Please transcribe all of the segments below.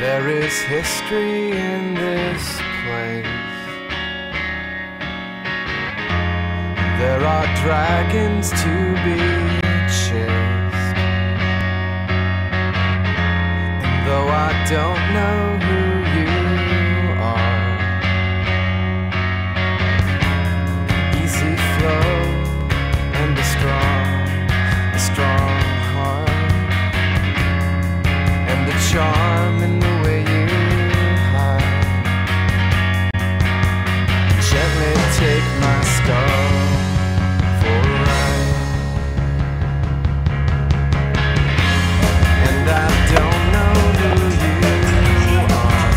There is history in this place. There are dragons to be chased. And though I don't know take my star for a ride, and I don't know who you are,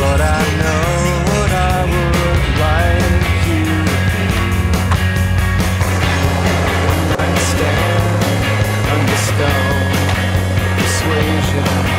but I know what I would like you stand under stone persuasion